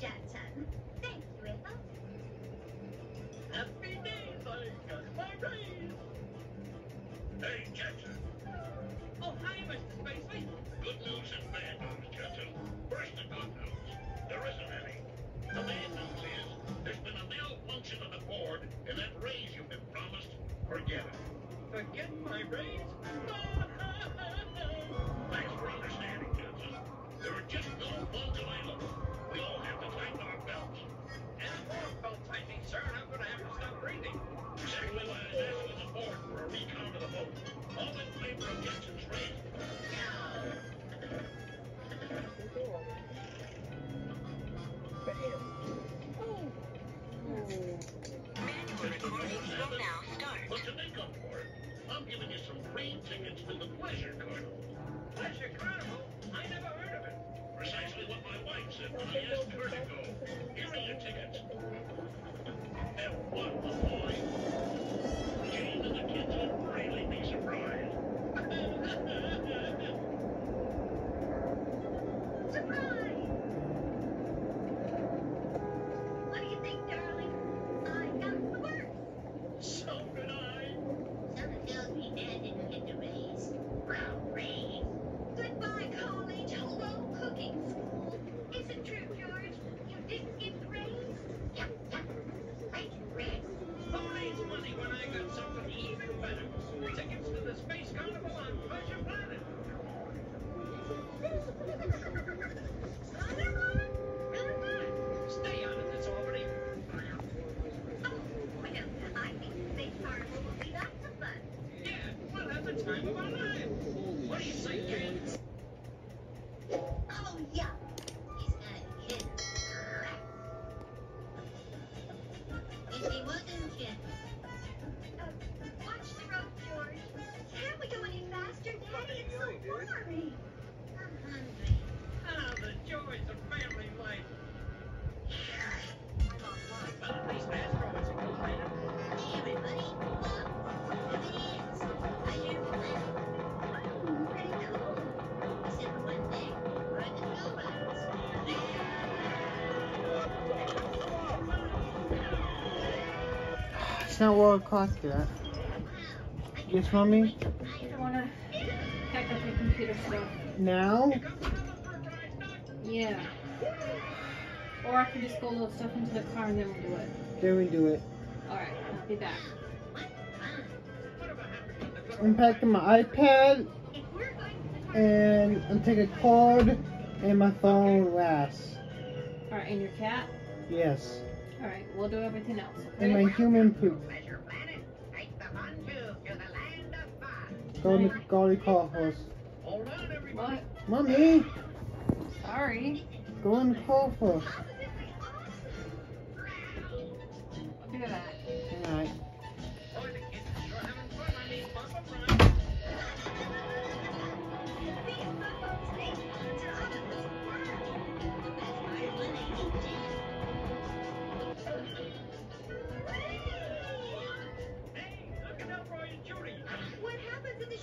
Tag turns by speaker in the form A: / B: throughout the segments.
A: Dad, son. Thank you, Ethel.
B: Happy days, I got my raise.
C: Hey, Jetson.
B: Oh, hi, Mr. Spacely.
C: Good news and bad news, Jetson. First, the good news. There isn't any. The bad news is there's been a malfunction on the board, and that raise you've been promised, forget it.
B: Forget my raise?
C: Thanks to make up for it, I'm giving you some free tickets to the Pleasure Carnival.
B: Pleasure Carnival? I never heard of it.
C: Precisely what my wife said when I asked her to go. Here are your tickets. And what
A: It's
D: not what it cost that. Yes, mommy?
E: I want to pack up your computer stuff.
D: Now?
B: Here comes another surprise knock.
E: Yeah. Or I can just go load stuff into the car and then we'll do it.
D: Then we do it.
E: Alright, I'll be back.
B: Whatever happened to the good
D: I'm packing my iPad
A: If we're going to the
D: and I'm taking a card and my phone last.
E: Alright, and your cat?
D: Yes.
E: Alright, we'll do everything else.
D: And
E: Okay?
D: my human poop.
B: Pleasure Planet. Take the fun tube to the land of fun.
D: Go to Golly Coffers.
B: Hold on, everybody.
E: What?
D: Mommy!
E: Sorry.
D: Go in the Coffers.
E: Look at that.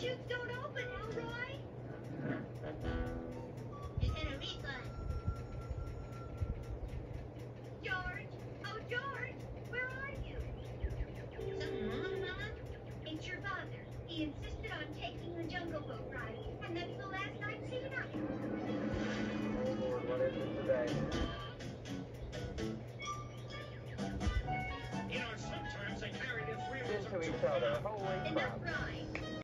A: Chutes don't open, Elroy? You're gonna refund. George! Oh, George! Where are you? Something wrong, Mama? It's your father. He insisted on taking the jungle boat ride, and that's the last I've seen of him.
B: You know, sometimes they carry this real
F: Into each other. Holy
A: Enough
F: crap.
A: ride.